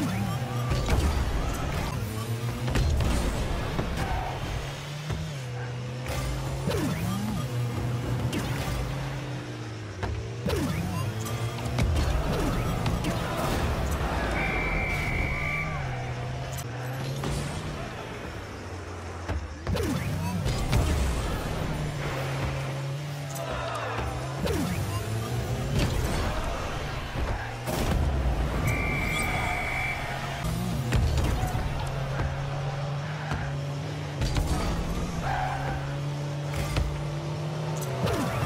you Oh!